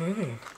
Okay.